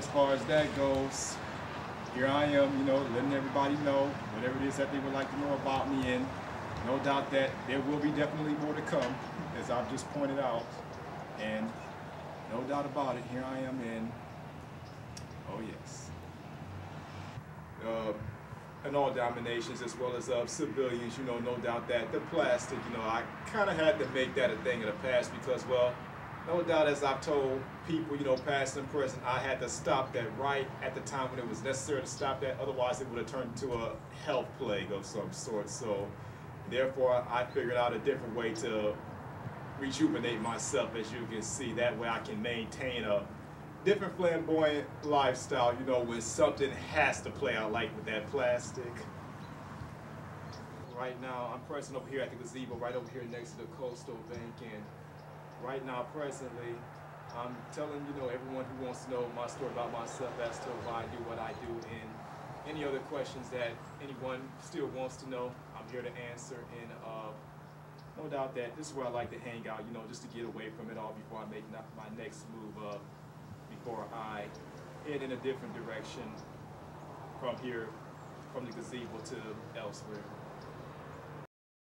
as far as that goes, here I am, you know, letting everybody know whatever it is that they would like to know about me. And no doubt that there will be definitely more to come, as I've just pointed out. And no doubt about it, here I am in, oh yes, uh, in all dominations as well as uh, civilians, you know, no doubt that the plastic, you know, I kind of had to make that a thing in the past because, well, no doubt as I've told people, you know, past and present, I had to stop that right at the time when it was necessary to stop that. Otherwise, it would have turned into a health plague of some sort. So, therefore, I figured out a different way to rejuvenate myself, as you can see. That way, I can maintain a different flamboyant lifestyle, you know, when something has to play out, like with that plastic. Right now, I'm present over here at the gazebo, right over here next to the coastal bank, and right now, presently, I'm telling, you know, everyone who wants to know my story about myself as to why I do what I do, and any other questions that anyone still wants to know, I'm here to answer, and uh, no doubt that this is where I like to hang out, you know, just to get away from it all before I make my next move, uh, before I head in a different direction from here, from the gazebo to elsewhere.